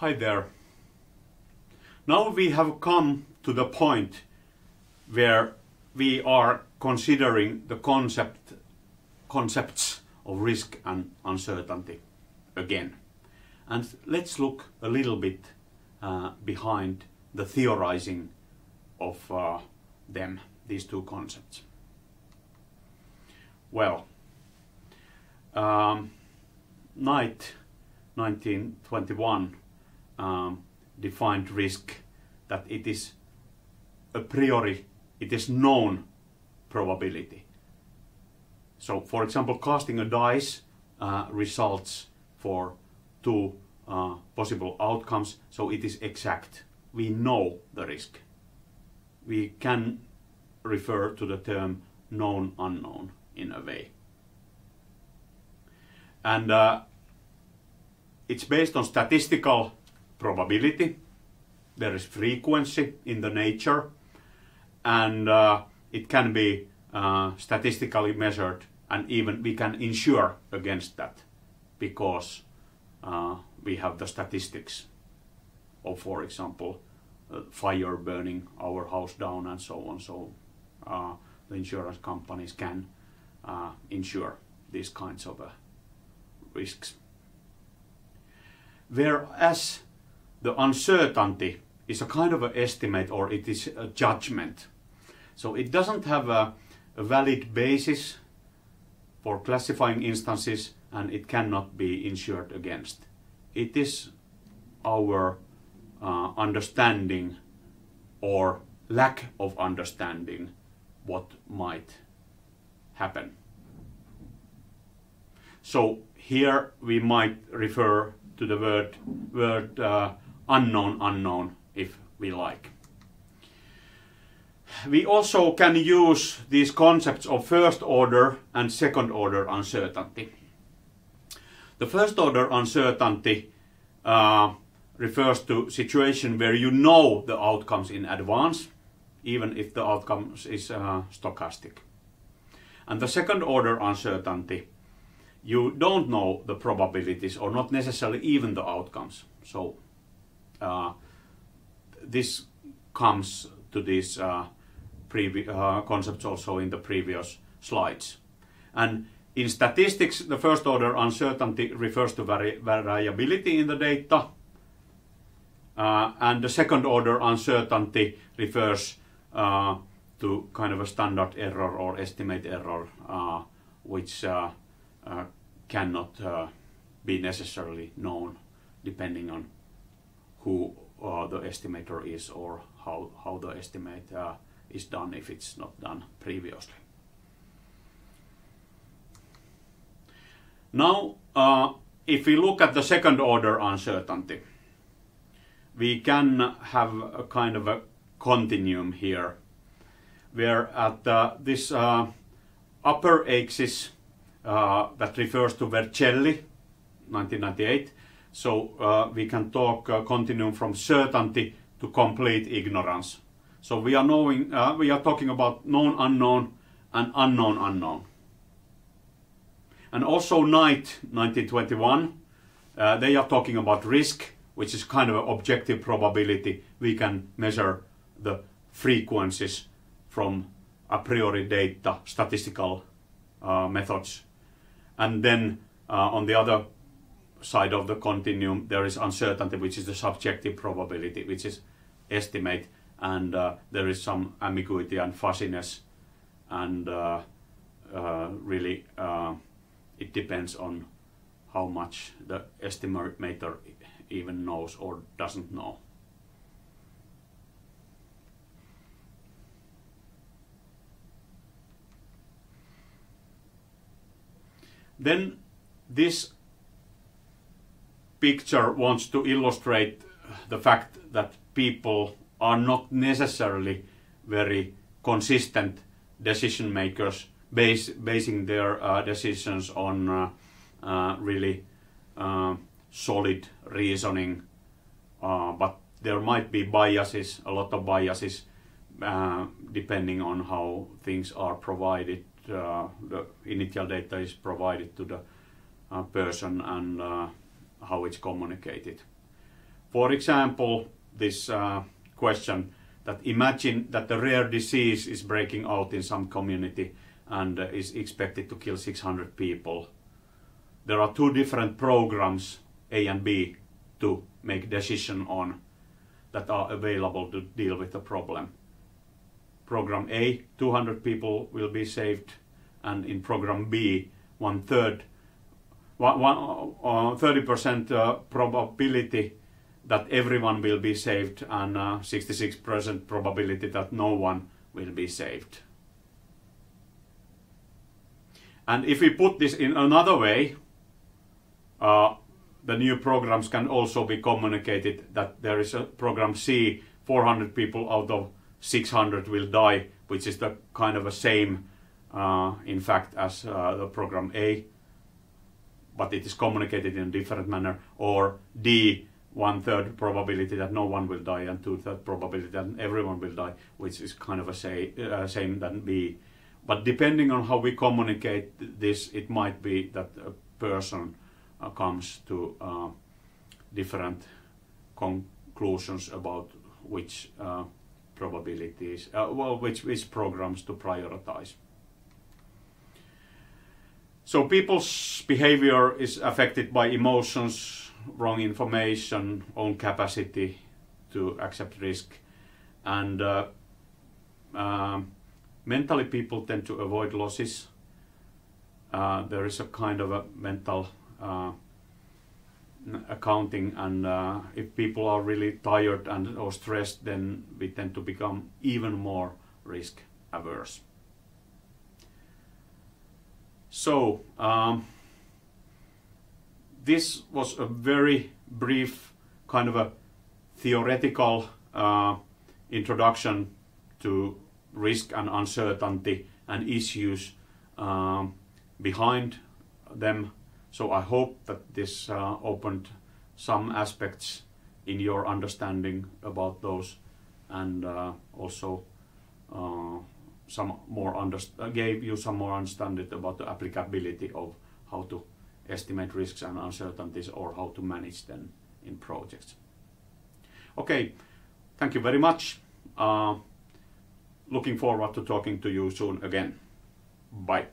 Hi there. Now we have come to the point where we are considering the concept, concepts of risk and uncertainty again. And let's look a little bit uh, behind the theorizing of uh, them, these two concepts. Well, um, Knight 1921 um, defined risk that it is a priori, it is known probability. So, for example, casting a dice uh, results for two uh, possible outcomes, so it is exact. We know the risk. We can refer to the term known unknown in a way. And uh, it's based on statistical probability. There is frequency in the nature, and uh, it can be uh, statistically measured, and even we can insure against that because uh, we have the statistics of, for example, uh, fire burning our house down and so on. So uh, the insurance companies can uh, insure these kinds of risks. Whereas the uncertainty is a kind of an estimate or it is a judgment. So it doesn't have a, a valid basis for classifying instances and it cannot be insured against. It is our uh, understanding or lack of understanding what might happen. So here we might refer to the word, word uh, unknown unknown if we like. We also can use these concepts of first order and second order uncertainty. The first order uncertainty uh, refers to situation where you know the outcomes in advance, even if the outcomes is uh, stochastic. And the second order uncertainty you don't know the probabilities or not necessarily even the outcomes. So this comes to these uh, uh, concepts also in the previous slides. And in statistics, the first order uncertainty refers to vari variability in the data. Uh, and the second order uncertainty refers uh, to kind of a standard error or estimate error, uh, which uh, cannot uh, be necessarily known depending on who uh, the estimator is or how, how the estimate is done if it's not done previously. Now, uh, if we look at the second order uncertainty, we can have a kind of a continuum here, where at uh, this uh, upper axis uh, that refers to Vercelli, 1998. So uh, we can talk uh, continuum from certainty to complete ignorance. So we are knowing, uh, we are talking about known unknown and unknown unknown. And also Knight, 1921, uh, they are talking about risk, which is kind of an objective probability. We can measure the frequencies from a priori data, statistical uh, methods and then uh, on the other side of the continuum, there is uncertainty, which is the subjective probability, which is estimate, and uh, there is some ambiguity and fuzziness, and uh, uh really uh, it depends on how much the estimator even knows or doesn't know. Then this picture wants to illustrate the fact that people are not necessarily very consistent decision makers base, basing their uh, decisions on uh, uh, really uh, solid reasoning. Uh, but there might be biases a lot of biases uh, depending on how things are provided the initial data is provided to the person and how it's communicated. For example, this uh, question that imagine that the rare disease is breaking out in some community and uh, is expected to kill 600 people. There are two different programs, A and B, to make decision on that are available to deal with the problem. Program A, 200 people will be saved, and in program B, one third, 30% uh, probability that everyone will be saved and 66% uh, probability that no one will be saved. And if we put this in another way, uh, the new programs can also be communicated that there is a program C, 400 people out of 600 will die, which is the kind of a same, uh, in fact, as uh, the program A, but it is communicated in a different manner, or D, one third probability that no one will die and two third probability that everyone will die, which is kind of a say, uh, same than B. But depending on how we communicate this, it might be that a person uh, comes to uh, different conclusions about which uh, probabilities, uh, well, which, which programs to prioritize. So people's behavior is affected by emotions, wrong information, own capacity to accept risk, and uh, uh, mentally people tend to avoid losses. Uh, there is a kind of a mental uh, accounting, and uh, if people are really tired and or stressed, then we tend to become even more risk averse. So. Um, this was a very brief kind of a theoretical uh, introduction to risk and uncertainty and issues um, behind them. So I hope that this uh, opened some aspects in your understanding about those and uh, also uh, some more gave you some more understanding about the applicability of how to estimate risks and uncertainties or how to manage them in projects. Okay, thank you very much. Uh, looking forward to talking to you soon again. Bye.